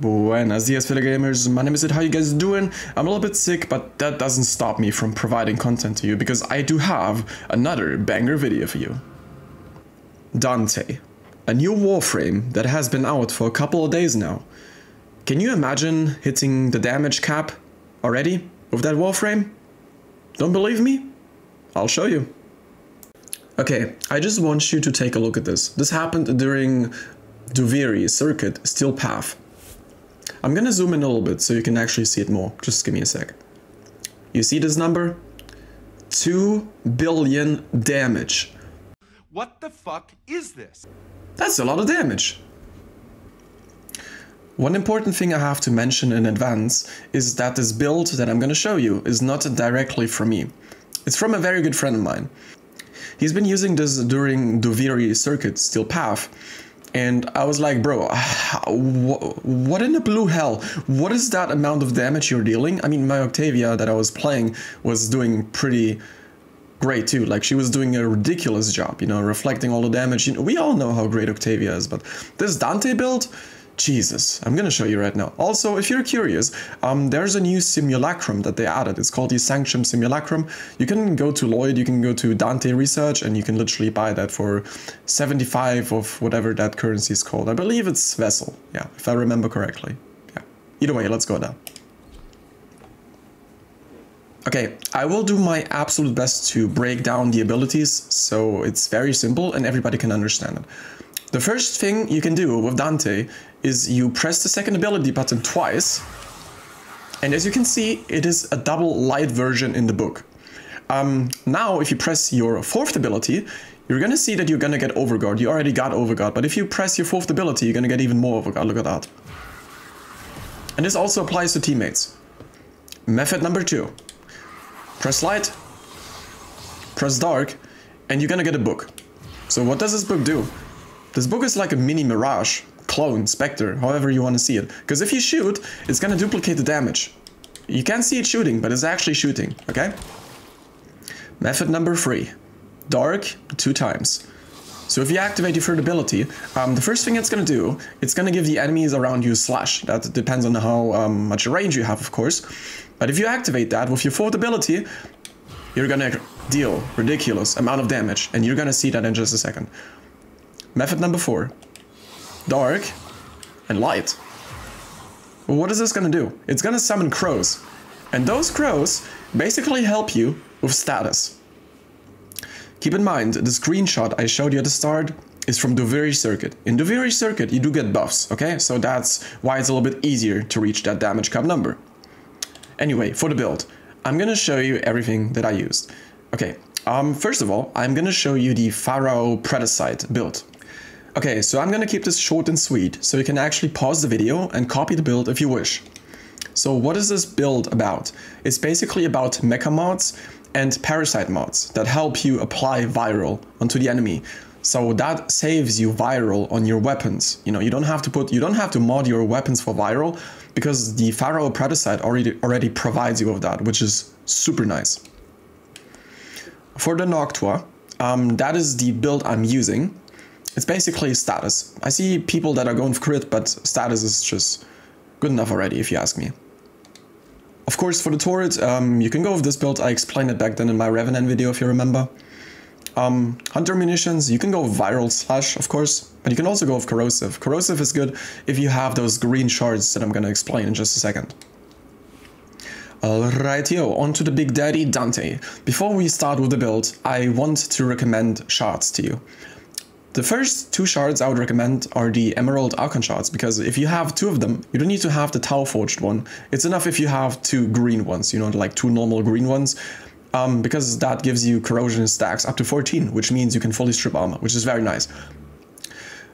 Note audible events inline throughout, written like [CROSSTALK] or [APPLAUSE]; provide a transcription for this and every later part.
Buenos dias, fellow gamers. My name is it. How you guys doing? I'm a little bit sick, but that doesn't stop me from providing content to you because I do have another banger video for you. Dante, a new Warframe that has been out for a couple of days now. Can you imagine hitting the damage cap already with that Warframe? Don't believe me? I'll show you. Okay, I just want you to take a look at this. This happened during Duviri Circuit Steel Path. I'm gonna zoom in a little bit so you can actually see it more. Just give me a sec. You see this number? 2 billion damage. What the fuck is this? That's a lot of damage. One important thing I have to mention in advance is that this build that I'm gonna show you is not directly from me. It's from a very good friend of mine. He's been using this during Duviri Circuit Steel Path and I was like, bro, [SIGHS] what in the blue hell? What is that amount of damage you're dealing? I mean, my Octavia that I was playing was doing pretty great too. Like she was doing a ridiculous job, you know, reflecting all the damage. You know, we all know how great Octavia is, but this Dante build, Jesus, I'm gonna show you right now. Also, if you're curious, um, there's a new simulacrum that they added. It's called the Sanctum Simulacrum. You can go to Loid, you can go to Dante Research, and you can literally buy that for 75 of whatever that currency is called. I believe it's Vessel, yeah, if I remember correctly. Yeah. Either way, let's go now. Okay, I will do my absolute best to break down the abilities so it's very simple and everybody can understand it. The first thing you can do with Dante is you press the second ability button twice, and as you can see, it is a double light version in the book. Um, now, if you press your fourth ability, you're gonna see that you're gonna get Overguard. You already got Overguard, but if you press your fourth ability, you're gonna get even more Overguard. Look at that. And this also applies to teammates. Method number two. Press light, press dark, and you're gonna get a book. So what does this book do? This book is like a mini Mirage, clone, Spectre, however you want to see it. Because if you shoot, it's gonna duplicate the damage. You can't see it shooting, but it's actually shooting, okay? Method number three. Dark, two times. So if you activate your third ability, um, the first thing it's going to do, it's going to give the enemies around you slash. That depends on how um, much range you have, of course. But if you activate that with your fourth ability, you're going to deal ridiculous amount of damage. And you're going to see that in just a second. Method number four. Dark and light. Well, what is this gonna do? It's gonna summon crows. And those crows basically help you with status. Keep in mind, the screenshot I showed you at the start is from Duviri Circuit. In Duviri Circuit, you do get buffs, okay? So that's why it's a little bit easier to reach that damage cap number. Anyway, for the build, I'm gonna show you everything that I used. Okay, um, first of all, I'm gonna show you the Pharaoh Predasite build. Okay, so I'm gonna keep this short and sweet, so you can actually pause the video and copy the build if you wish. So what is this build about? It's basically about mecha mods and parasite mods that help you apply viral onto the enemy. So that saves you viral on your weapons. You know, you don't have to put, you don't have to mod your weapons for viral because the Pharaoh Predasite already already provides you with that, which is super nice. For the Noctua, um, that is the build I'm using. It's basically status. I see people that are going for crit, but status is just good enough already, if you ask me. Of course, for the turret, um, you can go with this build. I explained it back then in my Revenant video, if you remember. Um, Hunter munitions, you can go viral slash, of course, but you can also go with corrosive. Corrosive is good if you have those green shards that I'm gonna explain in just a second. Alright yo, on to the big daddy Dante. Before we start with the build, I want to recommend shards to you. The first two shards I would recommend are the Emerald Archon shards, because if you have two of them, you don't need to have the Tau Forged one. It's enough if you have two green ones, you know, like two normal green ones, um, because that gives you corrosion stacks up to 14, which means you can fully strip armor, which is very nice.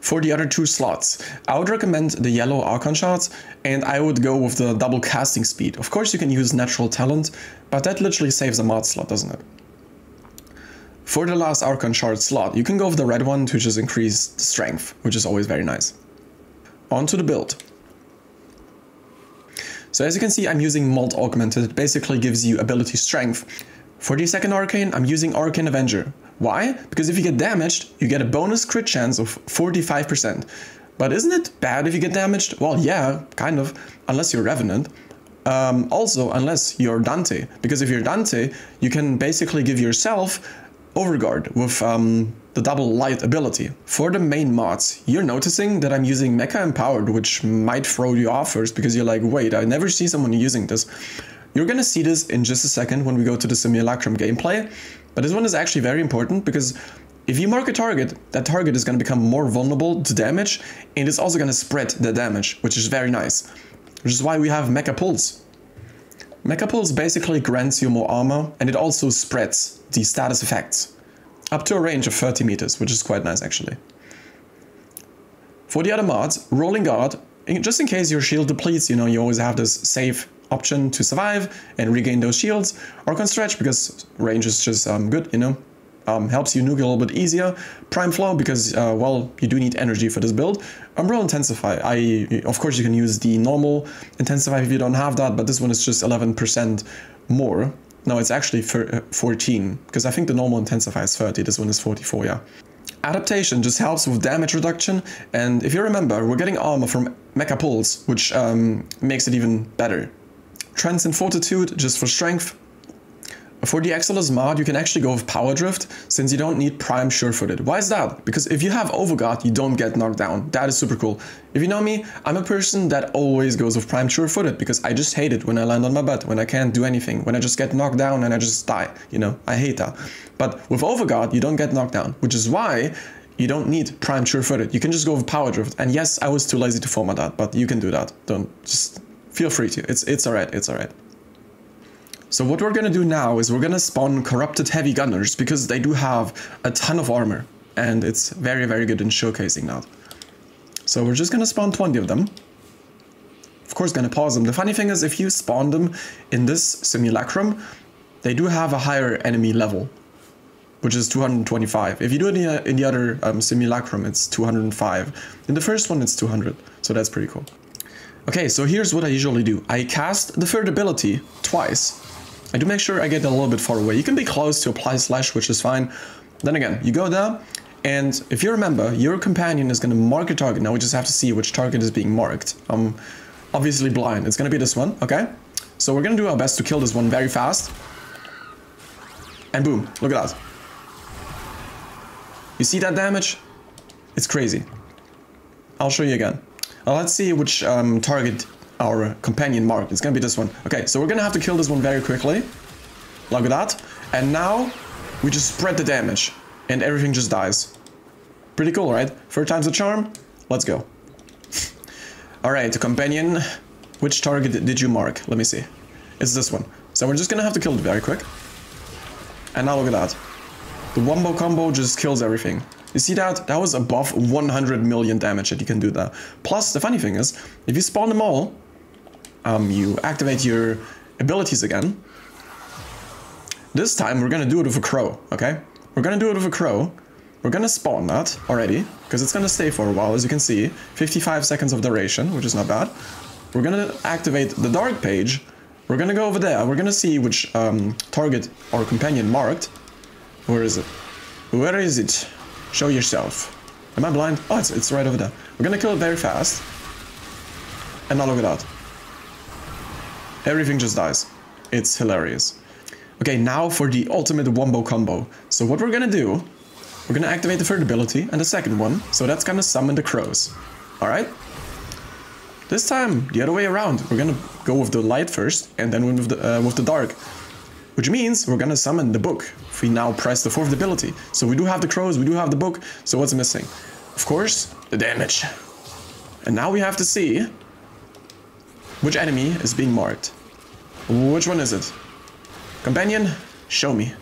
For the other two slots, I would recommend the yellow Archon shards, and I would go with the double casting speed. Of course you can use natural talent, but that literally saves a mod slot, doesn't it? For the last Archon Shard slot, you can go with the red one to just increase strength, which is always very nice. On to the build. So as you can see, I'm using Molt Augmented. It basically gives you ability strength. For the second Arcane, I'm using Arcane Avenger. Why? Because if you get damaged, you get a bonus crit chance of 45%. But isn't it bad if you get damaged? Well, yeah, kind of, unless you're Revenant. Um, also, unless you're Dante, because if you're Dante, you can basically give yourself Overguard with um, the double light ability. For the main mods, you're noticing that I'm using Mecha Empowered, which might throw you off first because you're like, wait, I never see someone using this. You're gonna see this in just a second when we go to the Simulacrum gameplay, but this one is actually very important because if you mark a target, that target is gonna become more vulnerable to damage and it's also gonna spread the damage, which is very nice. Which is why we have Mecha Pulse. Mecha Pulse basically grants you more armor and it also spreads the status effects up to a range of 30 meters, which is quite nice actually. For the other mods, Rolling Guard, just in case your shield depletes, you know, you always have this safe option to survive and regain those shields, or can stretch because range is just um, good, you know, um, helps you nuke a little bit easier. Prime Flow because, uh, well, you do need energy for this build. Umbral Intensify, I, of course you can use the normal Intensify if you don't have that, but this one is just 11% more. No, it's actually 14, because I think the normal Intensify is 30, this one is 44, yeah. Adaptation just helps with damage reduction, and if you remember, we're getting armor from Mecha Pulse, which um, makes it even better. Transient Fortitude just for strength, for the Exilus mod, you can actually go with Power Drift, since you don't need Prime Sure-Footed. Why is that? Because if you have Overguard, you don't get knocked down. That is super cool. If you know me, I'm a person that always goes with Prime Sure-Footed, because I just hate it when I land on my butt, when I can't do anything, when I just get knocked down and I just die, you know? I hate that. But with Overguard, you don't get knocked down, which is why you don't need Prime Sure-Footed. You can just go with Power Drift. And yes, I was too lazy to format that, but you can do that. Don't, just feel free to. It's, it's alright, it's alright. So what we're gonna do now is we're gonna spawn corrupted heavy gunners because they do have a ton of armor and it's very very good in showcasing that. So we're just gonna spawn 20 of them. Of course gonna pause them. The funny thing is if you spawn them in this simulacrum, they do have a higher enemy level, which is 225. If you do it in the, in the other um, simulacrum, it's 205. In the first one, it's 200. So that's pretty cool. Okay, so here's what I usually do. I cast the third ability twice I do make sure I get a little bit far away. You can be close to apply slash, which is fine. Then again, you go there, and if you remember, your companion is going to mark a target. Now we just have to see which target is being marked. I'm obviously blind. It's going to be this one, okay? So we're going to do our best to kill this one very fast. And boom, look at that. You see that damage? It's crazy. I'll show you again. Now let's see which um, target our companion mark. It's gonna be this one. Okay, so we're gonna have to kill this one very quickly. At that. And now we just spread the damage and everything just dies. Pretty cool, right? Third time's a charm. Let's go. [LAUGHS] Alright, companion. Which target did you mark? Let me see. It's this one. So we're just gonna have to kill it very quick. And now look at that. The wombo combo just kills everything. You see that? That was above 100 million damage that you can do that. Plus, the funny thing is, if you spawn them all, um, you activate your abilities again. This time we're gonna do it with a crow, okay? We're gonna do it with a crow. We're gonna spawn that already, because it's gonna stay for a while, as you can see. 55 seconds of duration, which is not bad. We're gonna activate the dark page. We're gonna go over there. We're gonna see which um, target or companion marked. Where is it? Where is it? Show yourself. Am I blind? Oh, it's, it's right over there. We're gonna kill it very fast. And now look at that. Everything just dies. It's hilarious. Okay, now for the ultimate wombo combo. So what we're gonna do, we're gonna activate the third ability and the second one, so that's gonna summon the crows. Alright? This time, the other way around. We're gonna go with the light first, and then with the, uh, with the dark. Which means we're gonna summon the book if we now press the fourth ability. So we do have the crows, we do have the book, so what's missing? Of course, the damage. And now we have to see which enemy is being marked. Which one is it? Companion, show me.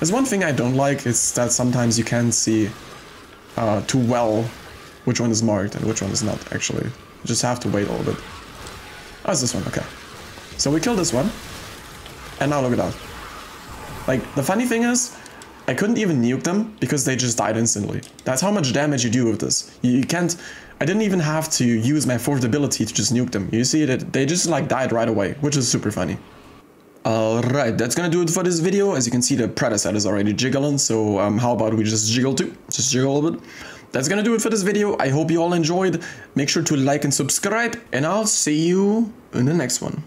There's one thing I don't like, is that sometimes you can't see uh, too well which one is marked and which one is not, actually. You just have to wait a little bit. Oh, it's this one, okay. So we kill this one, and now look at that. Like, the funny thing is, I couldn't even nuke them because they just died instantly. That's how much damage you do with this. You, you can't... I didn't even have to use my fourth ability to just nuke them. You see that they just like died right away, which is super funny. Alright, that's gonna do it for this video. As you can see, the Predator is already jiggling, so um, how about we just jiggle too? Just jiggle a little bit. that's gonna do it for this video. I hope you all enjoyed. Make sure to like and subscribe, and I'll see you in the next one.